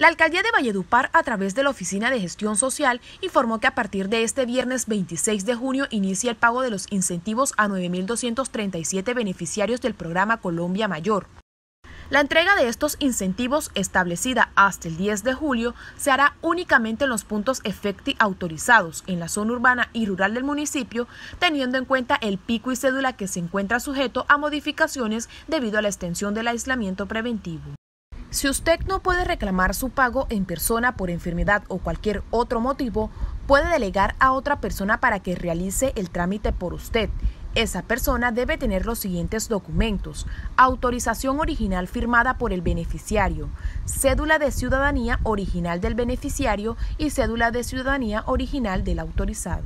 La alcaldía de Valledupar, a través de la Oficina de Gestión Social, informó que a partir de este viernes 26 de junio inicia el pago de los incentivos a 9.237 beneficiarios del programa Colombia Mayor. La entrega de estos incentivos, establecida hasta el 10 de julio, se hará únicamente en los puntos efecti autorizados en la zona urbana y rural del municipio, teniendo en cuenta el pico y cédula que se encuentra sujeto a modificaciones debido a la extensión del aislamiento preventivo. Si usted no puede reclamar su pago en persona por enfermedad o cualquier otro motivo, puede delegar a otra persona para que realice el trámite por usted. Esa persona debe tener los siguientes documentos. Autorización original firmada por el beneficiario, cédula de ciudadanía original del beneficiario y cédula de ciudadanía original del autorizado.